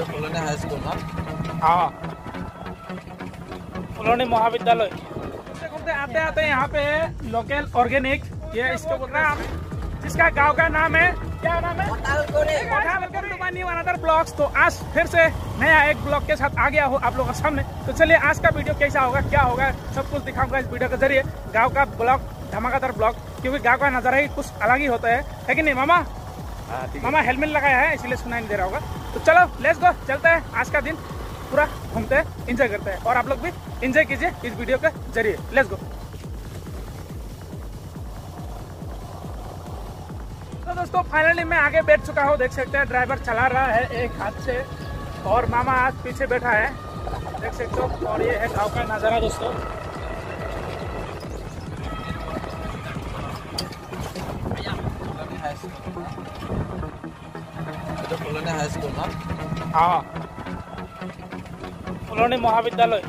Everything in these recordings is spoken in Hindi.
हाई स्कूल ना हाँ? कॉलोनी महाविद्यालय घूमते घूमते आते आते यहाँ पे लोकल ऑर्गेनिक। ये इसको बोल रहे हैं जिसका गाँव का नाम है क्या नाम है? Welcome to my new another blogs तो आज फिर से नया एक ब्लॉग के साथ आ गया हो आप लोगों के सामने। तो चलिए आज का वीडियो कैसा होगा क्या होगा सब कुछ दिखाऊँगा इस वीडियो के ज़रिए। गाँव का ब्लॉग धमाकेदार ब्लॉग क्योंकि गाँव का नज़ारा ही कुछ अलग ही होता है। है कि नहीं मामा? मामा हेलमेट लगाया है इसलिए सुनाई नहीं दे रहा होगा। तो चलो लेट्स गो चलते हैं। आज का दिन पूरा घूमते हैं एंजॉय करते हैं। और आप लोग भी एंजॉय कीजिए इस वीडियो के ज़रिए। लेट्स गो तो दोस्तों फाइनली मैं आगे बैठ चुका हूँ। देख सकते हैं ड्राइवर चला रहा है एक हाथ से और मामा आज पीछे बैठा है। देख सकते हो, और ये है गाँव का नज़ारा दोस्तों। कॉलोनी हाई जो हाई स्कूल ना? हाँ। महाविद्यालय।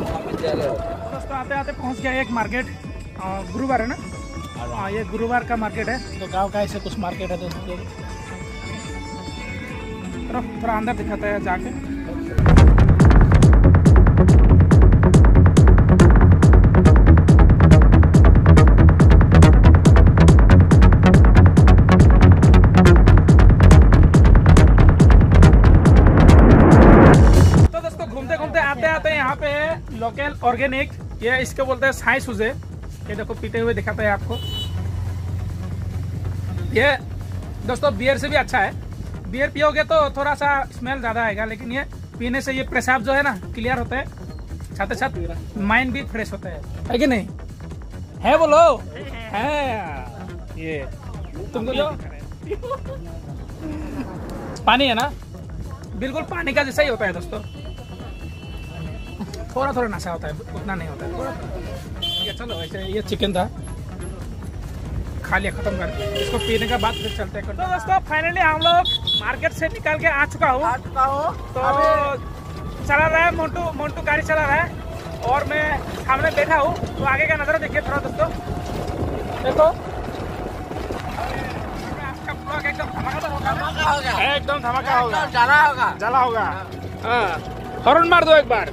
महाविद्यालय। दोस्तों आते आते पहुँच गया एक मार्केट गुरुवार है ना? हाँ ये गुरुवार का मार्केट है। तो गाँव का ऐसे कुछ मार्केट है दोस्तों? थोड़ा अंदर दिखाता है जाके। ऑर्गेनिक ये इसको बोलते हैं साई सुजे ये देखो, पीते हुए दिखाता है आपको। ये दोस्तों बियर से भी अच्छा है। बियर पियोगे तो थोड़ा सा स्मेल ज़्यादा आएगा, लेकिन ये पीने से ये पेशाब जो है ना क्लियर होता है। ही साथ माइंड भी फ्रेश होता है। है कि नहीं? है बोलो? है। ये। तुमको जो पानी है ना? बिल्कुल पानी का जैसा ही होता है दोस्तों। थोड़ा थोड़ा नशा होता है उतना नहीं होता है थोड़ा थोड़ा चलो वैसे ये चिकन था खा लिया खत्म कर इसको पीने का बाद फिर चलते हैं तो दोस्तों फाइनली हम लोग मार्केट से निकल के आ चुका हूँ। तो चला रहा है मोन्टू मोन्टू गाड़ी चला रहा है और मैं सामने बैठा हूँ। तो आगे का नज़ारा देखिए थोड़ा दोस्तों। देखो। एकदम धमाकेदार होगा एकदम धमाका होगा चला होगा। जला होगा। हाँ। हॉर्न मार दो एक बार।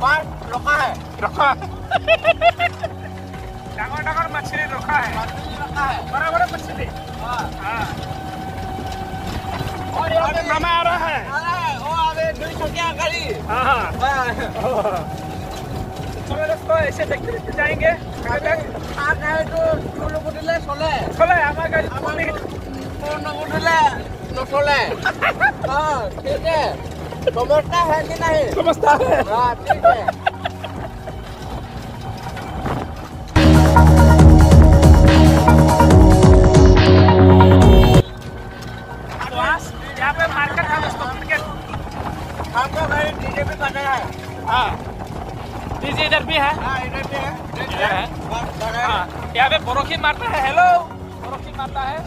মাছ ৰখা है रखा डांगर डांगर मछली रखा है মাছলি ৰখা है बड़ा बड़ा मछली हाँ। हाँ और और यहाँ पे मामा आ रहा है अरे वो अबे दुई चकिया गाड़ी हाँ हाँ हाँ। चलो दोस्तों ऐसे देखते देखते जाएंगे कहाँ तक তাত নাই তো তোৰ নুকুটিলে চলে চলে আমার গাড়ি আমাৰ তোৰ নুকুটিলে নচলে हाँ ठीक है समझता है कि नहीं? समझता है। हाँ ठीक है। तो है। है। हाँ इधर भी है। हाँ इधर है। इधर है। हैं। हाँ। यहाँ पे बोरोखी मारता है। हेलो बोरोखी मारता है।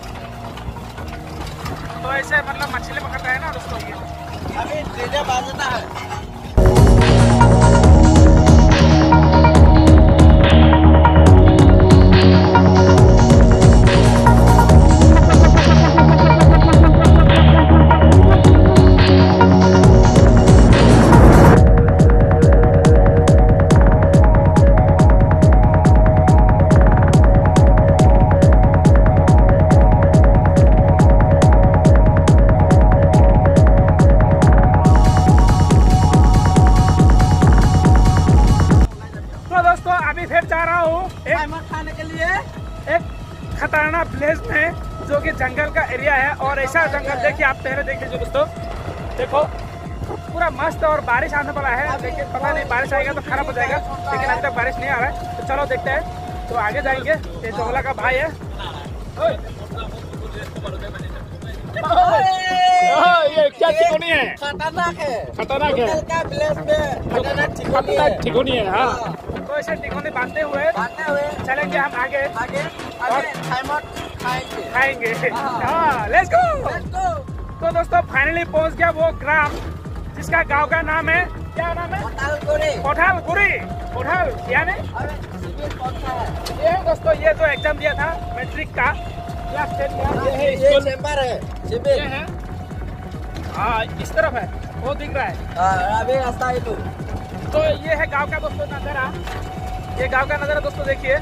तो ऐसे मतलब मछली पकड़ता है ना दोस्तों ये। अभी डीजे बाजता है खतरनाक प्लेस में जो कि जंगल का एरिया है। और ऐसा जंगल देखिए आप पहले देख लीजिए दोस्तों। देखो पूरा मस्त और बारिश आने वाला है लेकिन पता नहीं बारिश आएगा तो खराब हो जाएगा लेकिन अभी तक बारिश नहीं आ रहा है। तो चलो देखते हैं। तो आगे जाएँगे। ये जोगला का भाई है। खतरनाक है? खतरनाक है। खतरनाक है। खतरनाक ठिकानी है। हाँ हाँ। तो ऐसे ठिकाने बांधते हुए चलेंगे हम आगे। आगे। खाएँगे। खाएँगे। हाँ। हाँ लेट्स गो तो दोस्तों फाइनली पहुँच गया वो ग्राम जिसका गाँव का नाम है क्या नाम है? होटल गोरे कोठाल यानी है? ये दोस्तों ये जो एग्ज़ाम दिया था मैट्रिक का। क्लास टेन का ये है ये चेम्बर है ये है? हाँ इस तरफ़ है वो दिख रहा है। हाँ, अभी रास्ता है तू। तो ये है गाँव का दोस्तों नज़ारा। ये गाँव का नज़ारा दोस्तों देखिए।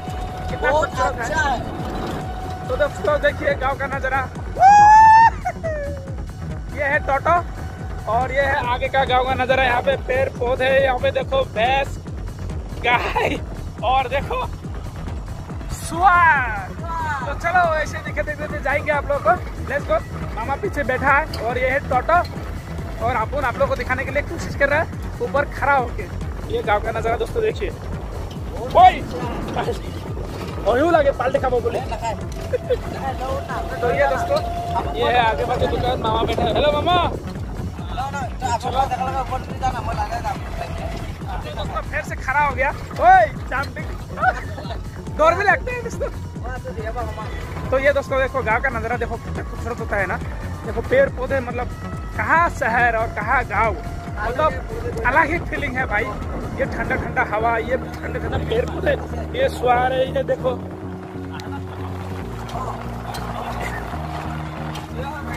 कितना अच्छा है। तो दोस्तों देखिए गाँव का नज़ारा। ये है टोटो और ये है आगे का गाँव का नज़ारा। यहाँ पे पेड़ पौधे यहाँ पे देखो भैंस गाय और देखो सुअर तो चलो ऐसे दिखे देखते जाएँगे आप लोग को। लेट्स गो मामा पीछे बैठा है और ये है टोटो। और अपन आप लोग को दिखाने के लिए कोशिश कर रहा है ऊपर खड़ा होके। ये गाँव का नज़ारा दोस्तों देखिए। और यूँ लगे पाल्टे खाबो बोले। तो ये दोस्तों ये है आगे बाकी दुकान मामा बैठा हेलो मामा। ये दोस्तों फिर से खड़ा हो गया। ओए जंपिंग डर भी लगते हैं दोस्तों। तो ये दोस्तों देखो गाँव का नज़ारा देखो कितना खूबसूरत होता है ना। देखो पेड़ पौधे मतलब कहाँ शहर और कहाँ गाँव? मतलब अलग ही फीलिंग है भाई। ये ठंडा ठंडा हवा, ये ठंडे ठंडा पेड़ पौधे, ये सुहार है, ये देखो।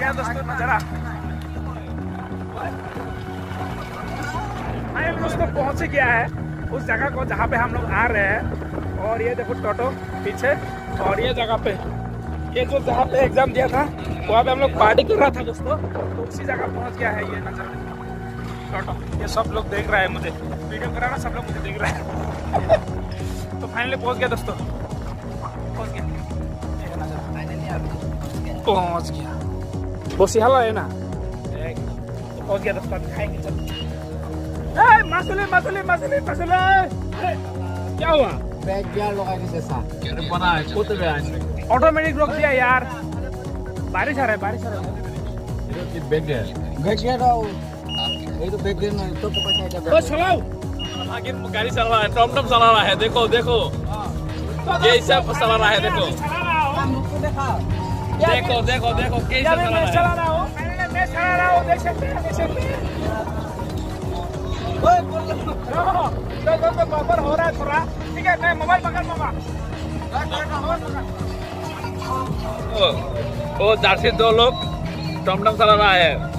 दोस्तों, नज़ारा। मैं दोस्तों पहुँच ही गया है। उस जगह को जहाँ पे हम लोग आ रहे हैं। और ये देखो टोटो पीछे, और ये जगह पे। ये जो जहाँ पे एग्ज़ाम दिया था, वहाँ पे हम लोग पार्टी कर रहा था दोस्तों। तो उसी जगह पहुँच गया है ये नज़र। ये सब लोग देख रहा है मुझे। वीडियो कर रहा ना सब लोग मुझे देख रहा है। तो फाइनली पहुँच गया दोस्तों। पहुँच गया। पहुँच गया। बस हला है ना? तो पहुँच गया दोस्तों खाएँगे चलो। ए, मसले मसले मसले मसले। क्या हुआ? ऑटोमेटिक रोक दिया यार। बारिश आ रहा है बारिश आ रहा है। तो चलाओ। आगे गाड़ी चला रहा है टमटम चला रहा है देखो देखो। ये सब चला रहा है देखो। चला देखो देखो देखो कैसे चला रहा है। रहा मैं चला रहा हूँ देख सकते हैं देख सकते हैं तो तो तो हो रहा है थोड़ा ठीक है मैं मोबाइल पकड़ पकड़ वो वो दो लोग टमटम चला रहा है।